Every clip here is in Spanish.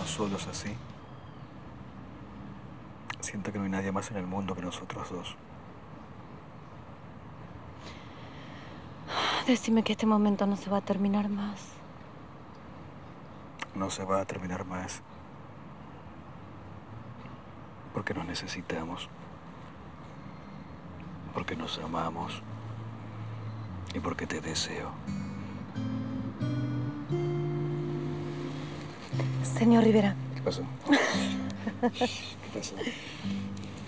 quedamos solos así, siento que no hay nadie más en el mundo que nosotros dos. Decime que este momento no se va a terminar más. No se va a terminar más. Porque nos necesitamos. Porque nos amamos. Y porque te deseo. Señor Rivera. ¿Qué pasó? ¿Qué pasó?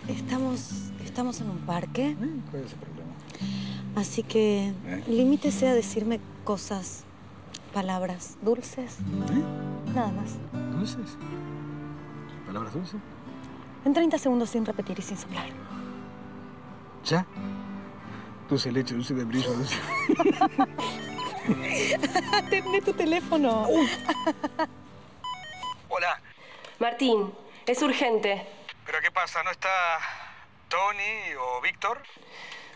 Estamos, estamos en un parque, ¿Cuál es el problema? así que ¿Eh? limítese a decirme cosas, palabras dulces, ¿Eh? nada más. ¿Dulces? ¿Palabras dulces? En 30 segundos sin repetir y sin soplar. ¿Ya? Dulce leche, dulce de brillo, dulce. Atende tu teléfono. Hola. Martín, es urgente. ¿Pero qué pasa? ¿No está Tony o Víctor?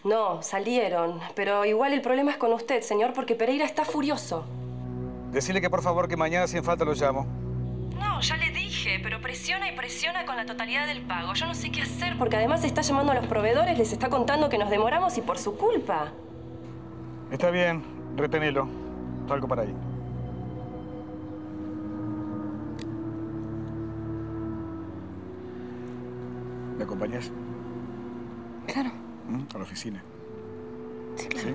No, salieron. Pero igual el problema es con usted, señor, porque Pereira está furioso. Decirle que por favor que mañana sin falta lo llamo. No, ya le dije, pero presiona y presiona con la totalidad del pago. Yo no sé qué hacer porque además está llamando a los proveedores, les está contando que nos demoramos y por su culpa. Está bien, retenelo. Salgo para ahí. ¿Me acompañas? Claro, ¿Mm? A la oficina. sí, claro. ¿Sí?